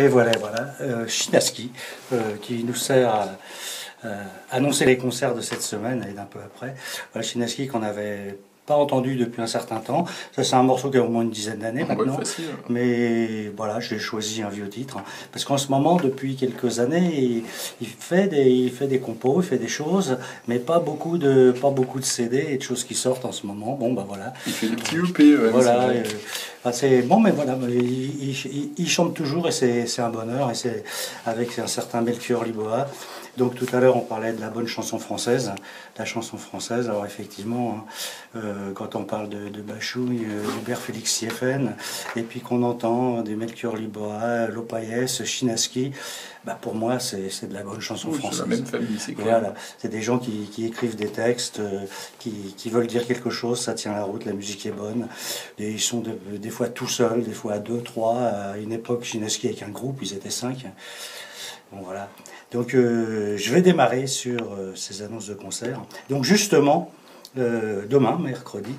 Et voilà, voilà, euh, Chinaski, euh, qui nous sert à euh, annoncer les concerts de cette semaine et d'un peu après. Voilà, Chinaski qu'on avait pas entendu depuis un certain temps. Ça, c'est un morceau qui a au moins une dizaine d'années maintenant. Mais voilà, j'ai choisi un vieux titre. hein. Parce qu'en ce moment, depuis quelques années, il, il fait des, il fait des compos, il fait des choses, mais pas beaucoup de, pas beaucoup de CD et de choses qui sortent en ce moment. Bon, bah voilà. Il fait des petits EP, ouais, Voilà, enfin, c'est bon, mais voilà, il, chante toujours et c'est un bonheur, et c'est avec un certain Melchior Liboa. Donc tout à l'heure, on parlait de la bonne chanson française, la chanson française. Alors effectivement, hein, euh, quand on parle de, de Bachouille, euh, Hubert Félix Sieffen, et puis qu'on entend des Melchior Liboa, Lopaïès, Chinaski, bah pour moi, c'est de la bonne chanson Oui, c'est française. la même famille, c'est clair. Voilà, c'est des gens qui, qui écrivent des textes, euh, qui, qui veulent dire quelque chose, ça tient la route, la musique est bonne. Et ils sont de- des fois tout seuls, des fois à deux, trois. À une époque, Chineski avec un groupe, ils étaient cinq. Bon voilà. Donc euh, je vais démarrer sur euh, ces annonces de concert. Donc justement, euh, demain, mercredi,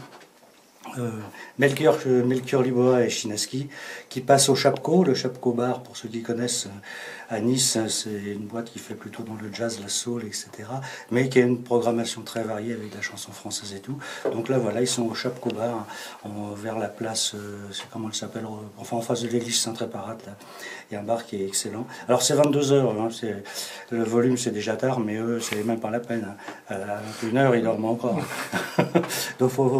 euh, Melchior, Melchior Liboa et Chinaski qui passent au Chapco, le Chapco Bar, pour ceux qui connaissent euh, à Nice, c'est une boîte qui fait plutôt dans le jazz, la soul, etc. Mais qui a une programmation très variée avec la chanson française et tout. Donc là, voilà, ils sont au Chapco Bar, vers la place, euh, c'est comment elle s'appelle, enfin en face de l'église Saint-Réparate, là. Il y a un bar qui est excellent. Alors c'est 22 heures, hein, le volume c'est déjà tard, mais eux, c'est même pas la peine. hein. À 21 heure, ils dorment encore. Donc faut,